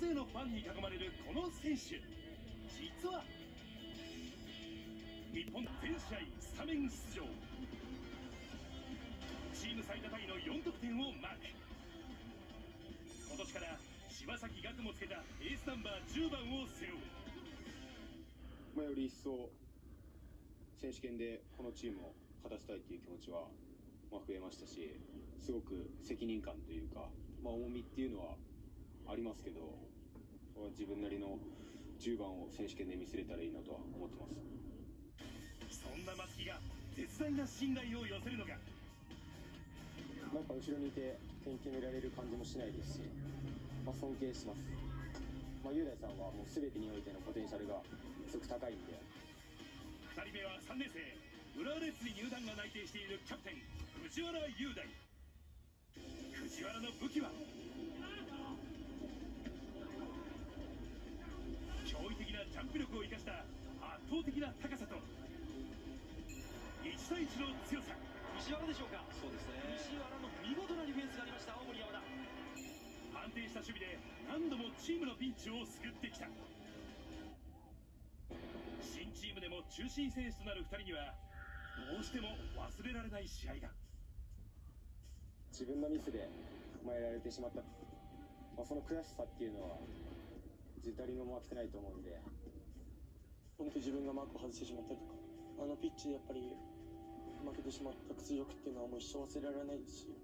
勢のファンに囲まれるこの選手。実は日本全試合スタメン出場。チーム最多タイの4得点をマーク。今年から柴崎岳もつけたエースナンバー10番を背負う。まあ、より一層選手権でこのチームを勝たせたいという気持ちは、まあ、増えましたしすごく責任感というか、まあ、重みっていうのはありますけど自分なりの10番を選手権で見せれたらいいなとは思ってます。そんな松木が絶大な信頼を寄せるのが。なんか後ろにいて点決められる感じもしないですし、まあ、尊敬します、まあ、雄大さんはもう全てにおいてのポテンシャルがすごく高いんで。2人目は3年生。浦和レッズに入団が内定しているキャプテン藤原雄大。藤原の武器は？ジャンプ力を生かした圧倒的な高さと1対1の強さ。西原でしょうか？そうですね。西原の見事なディフェンスがありました青森山田。安定した守備で何度もチームのピンチを救ってきた。新チームでも中心選手となる2人にはどうしても忘れられない試合が自分のミスでまあやられてしまった、まあ、その悔しさっていうのは誰にも負けてないと思うんで本当に自分がマークを外してしまったりとかあのピッチでやっぱり負けてしまった屈辱っていうのはもう一生忘れられないですし。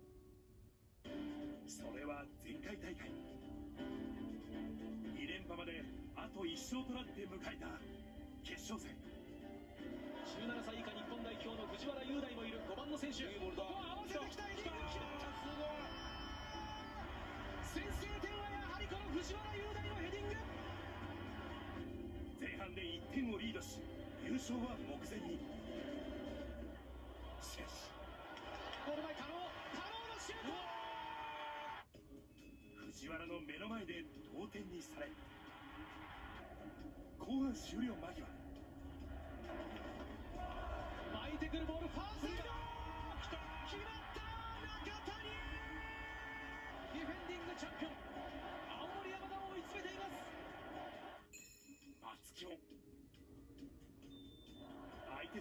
それは前回大会。2連覇まであと1勝となって迎えた決勝戦。17歳以下日本代表の藤原雄大もいる。5番の選手。ここは合わせてきたで1点をリードし優勝は目前に。しかし。ゴール前可能可能のシュート。藤原の目の前で同点にされ後半終了間際。巻いてくるボールファーサイド。決まった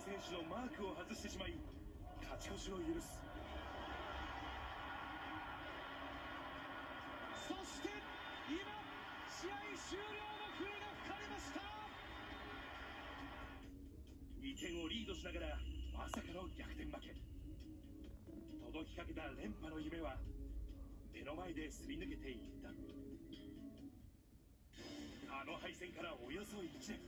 選手のマークを外してしまい勝ち越しを許す。そして今試合終了の笛が吹かれました。2点をリードしながらまさかの逆転負け。届きかけた連覇の夢は目の前ですり抜けていった。あの敗戦からおよそ1年。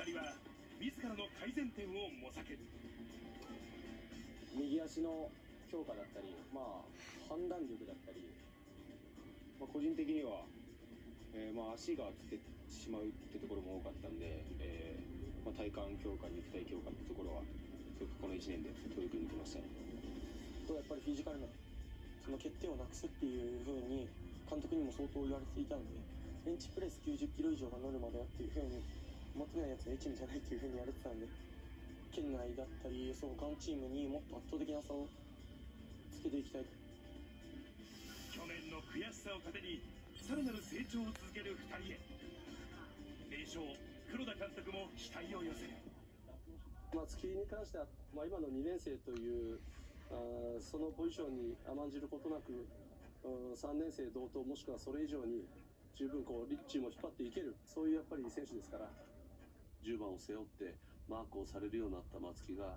2人は自らの改善点を模索。右足の強化だったり、まあ、判断力だったり、まあ、個人的には、えーまあ、足がつってしまうってところも多かったんで、えーまあ、体幹強化肉体強化ってところはすごくこの1年で取り組んできましたね。とやっぱりフィジカルなその欠点をなくすっていうふうに監督にも相当言われていたのでベンチプレス90キロ以上がノルマだよっていうふうに持ってないやつは H じゃないっていうふうに言われてたんで県内だったりその他のチームにもっと圧倒的な差をつけていきたい去年の悔しさを糧にさらなる成長を続ける2人へ。名将黒田監督も期待を寄せる。松木に関しては、まあ、今の2年生というあーそのポジションに甘んじることなく、うん、3年生同等もしくはそれ以上に十分こうチームを引っ張っていけるそういうやっぱり選手ですから10番を背負ってマークをされるようになった松木が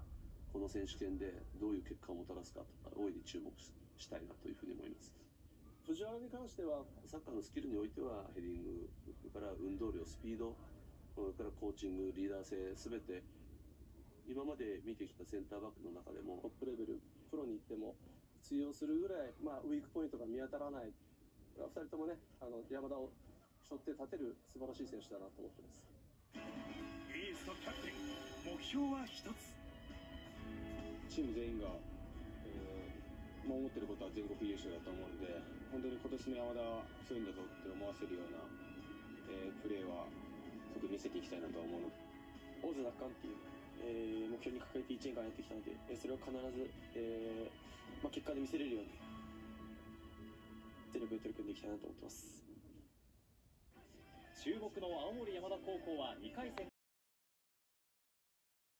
この選手権でどういう結果をもたらすかと大いに注目したいなというふうに思います。藤原に関してはサッカーのスキルにおいてはヘディングそれから運動量スピードそれからコーチングリーダー性全て今まで見てきたセンターバックの中でトッもプレベルプロに行っても通用するぐらい、まあ、ウィークポイントが見当たらない。2人ともねあの山田を背負って立てる素晴らしい選手だなと思ってますエースとキャプテン目標は一つチーム全員が、えーまあ、思ってることは全国優勝だと思うんで本当に今年の山田は強いんだぞって思わせるような、えープレーはすごく見せていきたいなとは思うので王座奪還っていう、えー目標に掲げて1年間やってきたので、えーそれを必ず、えーまあ、結果で見せれるように全力で取り組んでいきたいなと思ってます。注目の青森山田高校は2回戦